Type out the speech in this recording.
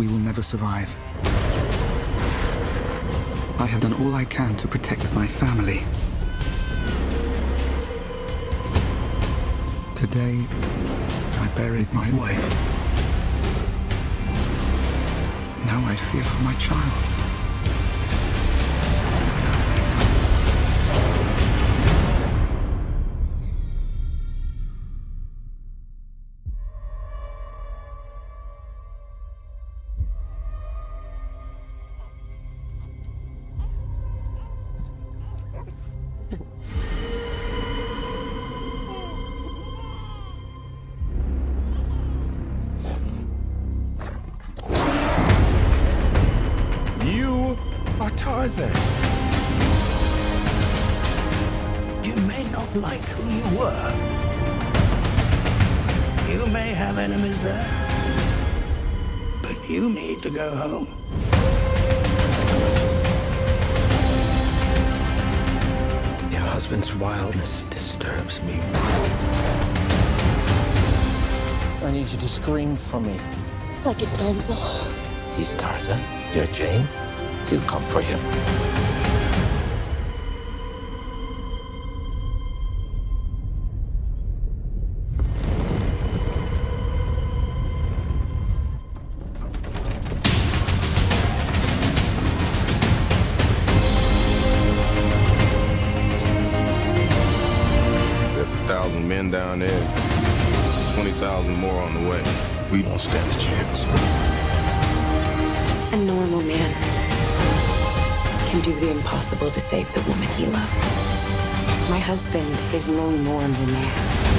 we will never survive. I have done all I can to protect my family. Today, I buried my wife. Now I fear for my child. Are Tarzan. You may not like who you were. You may have enemies there. But you need to go home. Your husband's wildness disturbs me. I need you to scream for me. Like a damsel. He's Tarzan. You're Jane. He'll come for you. There's a thousand men down there, 20,000 more on the way. We don't stand a chance. A normal man can do the impossible to save the woman he loves. My husband is no more normal man.